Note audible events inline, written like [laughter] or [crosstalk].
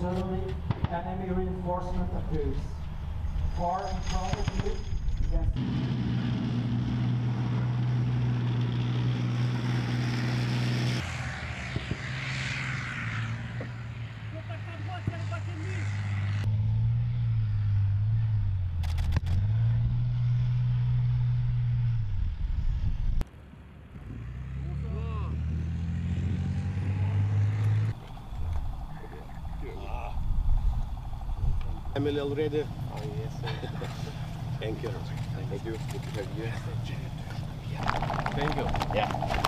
Suddenly, enemy reinforcement appears. Far in front of you, against Emily already. Oh yes. [laughs] Thank you. Thank you. Good to have you. Thank you. Yeah.